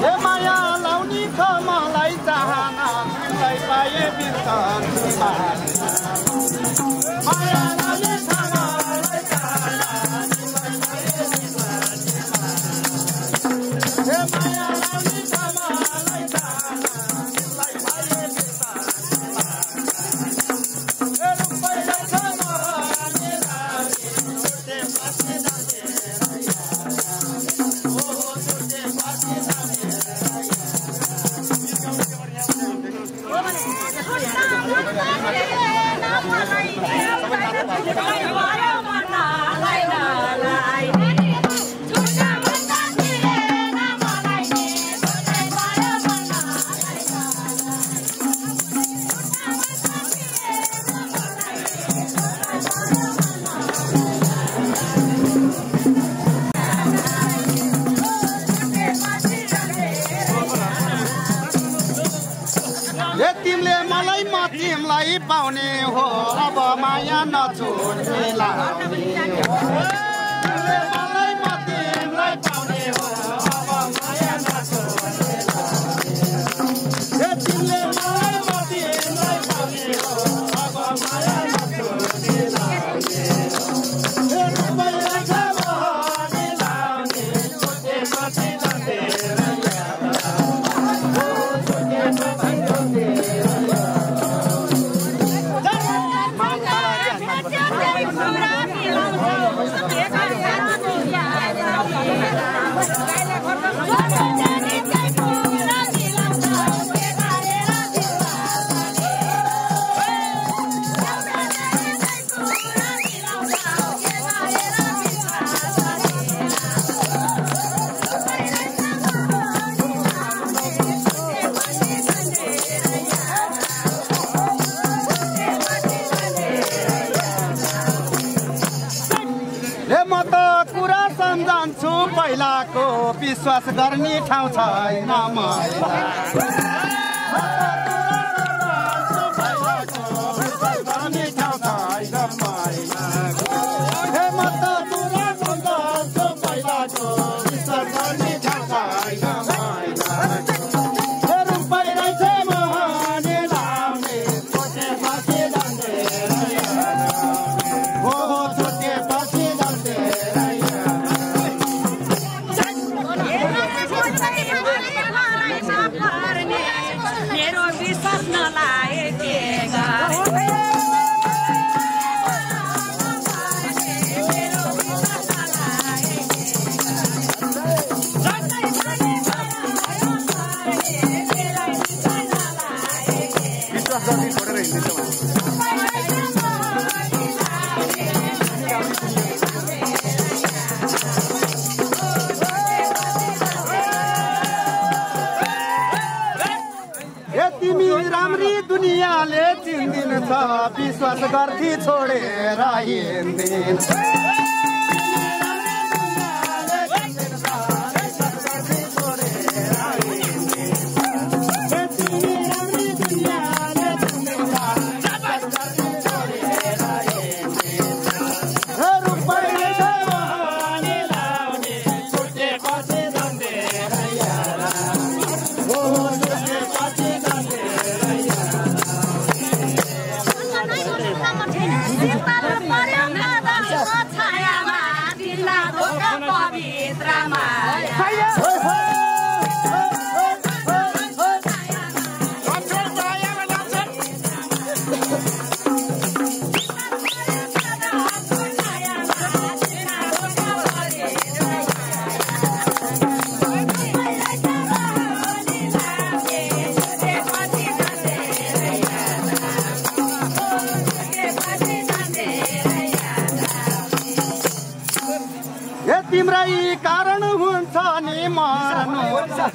हे माया लाउनी खमालाई चाहना तिमीलाई पाए बिर्सन्छु विश्वास गर्ने ठाउँ छैन मलाई बस गर्थी छोडेर दिन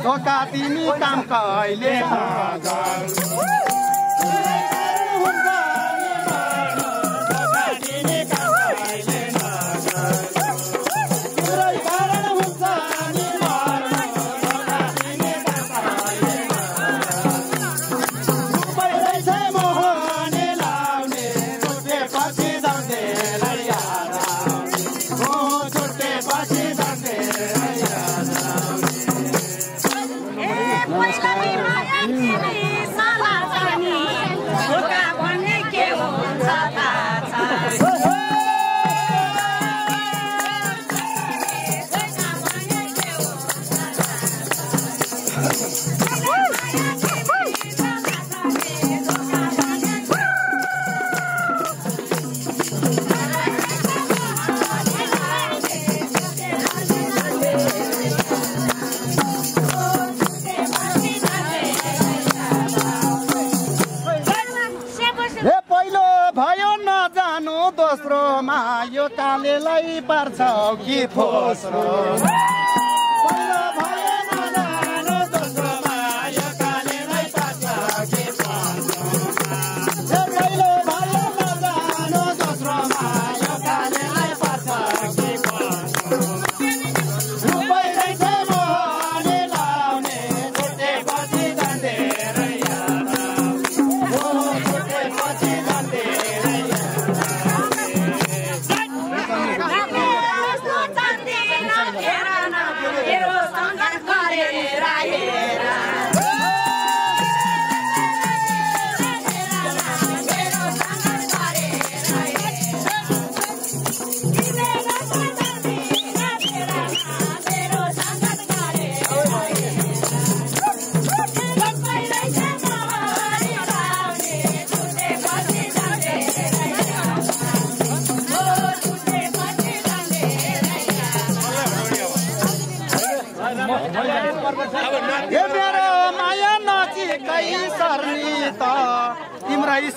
धोका तिमी काम कहिले पालेलाई पार्छ कि फोस्रो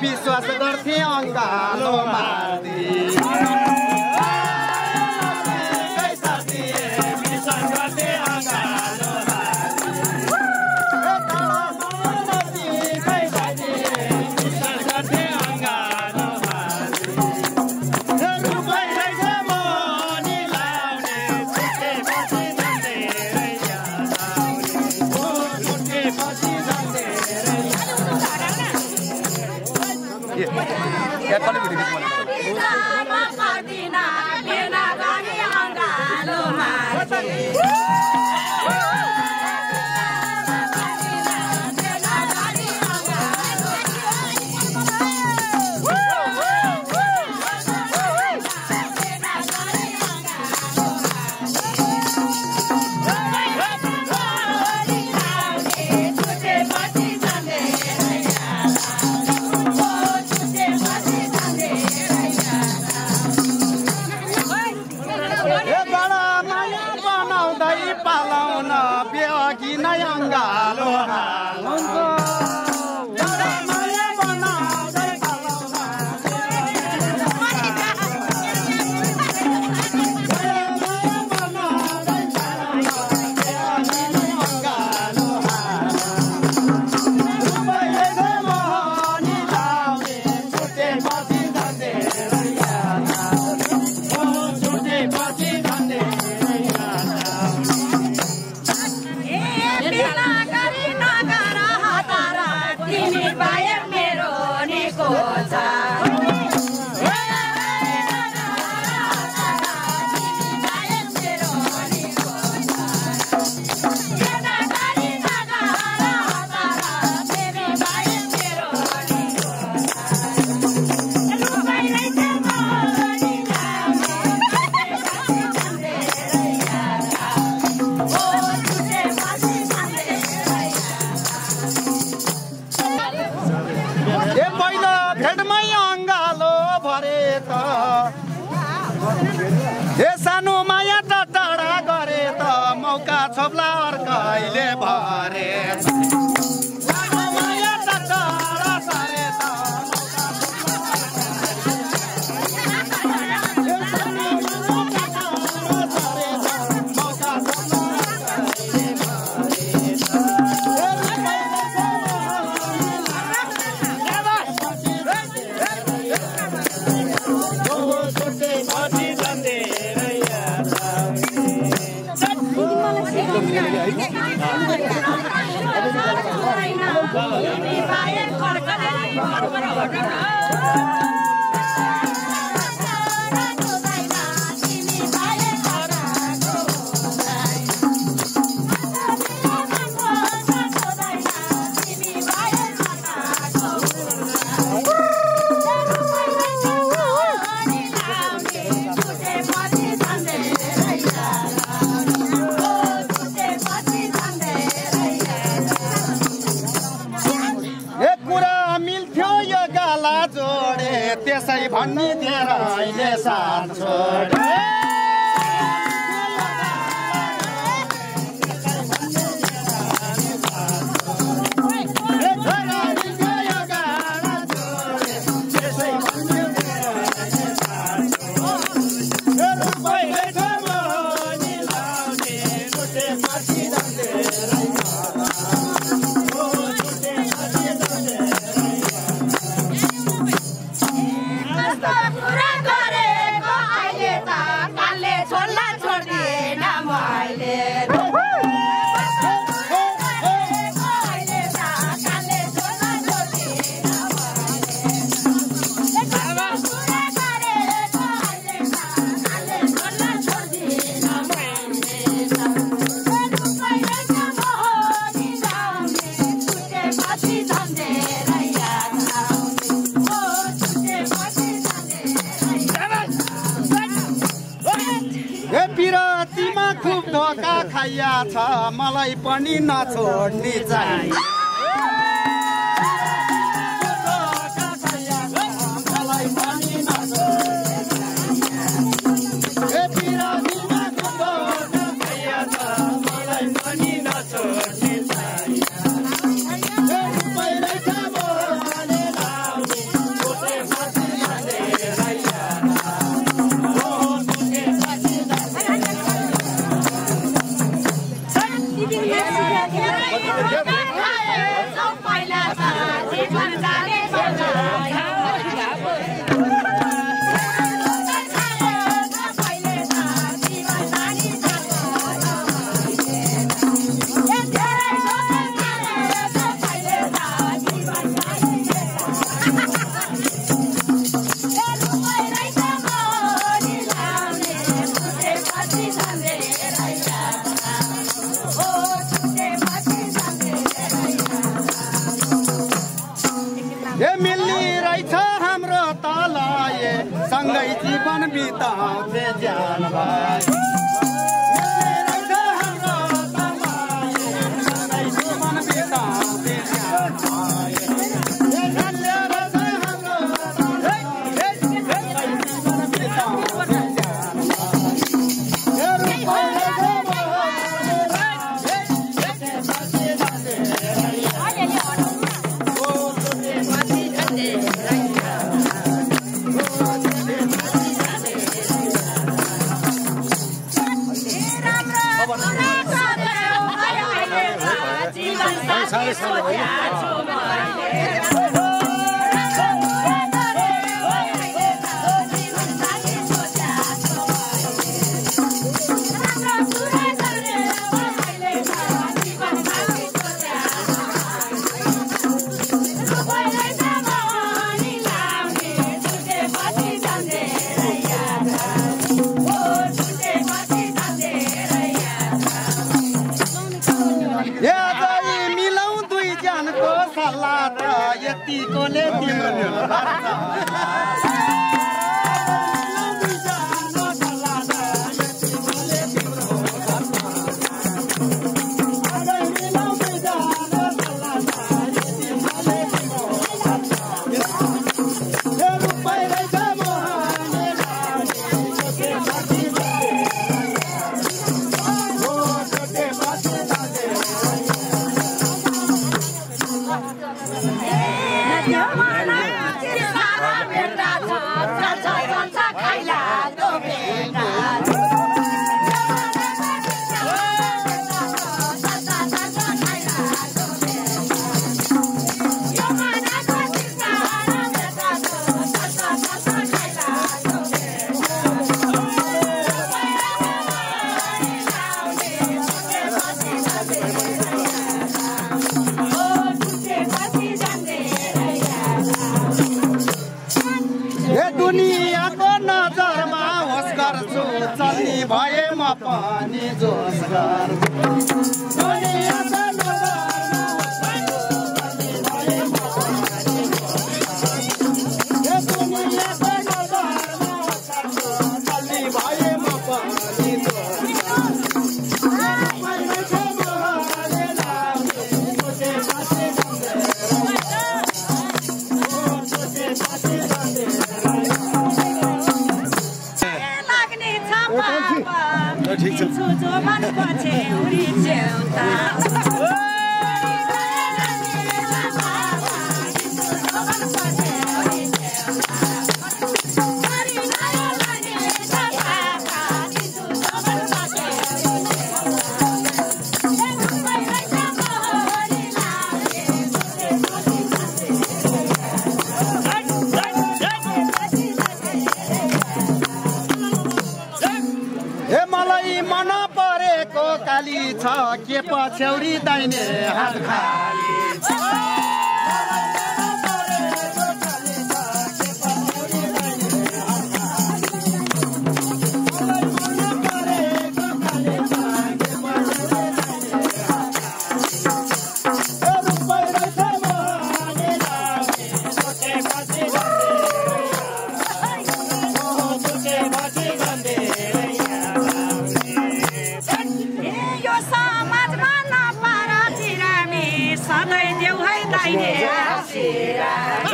विश्वास गर्थेँ अङ्गालो Mardi. ya kalau begitu Namaha. Bye. বিবাহের করকারের করকার जोडे त्यसै भन्ने दिएर अहिले साथ छोडे। मलाई पनि नछोड्ने चाहिँ। के पछ्यौरी दाहिने हात खाली 拜年，好来。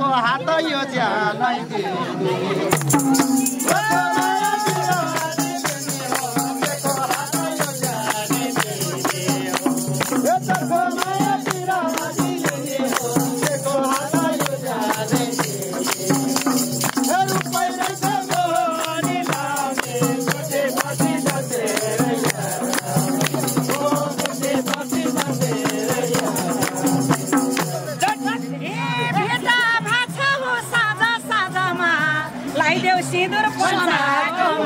हात यो ज्यानै Ai, Deus, Cindora, pode tomada.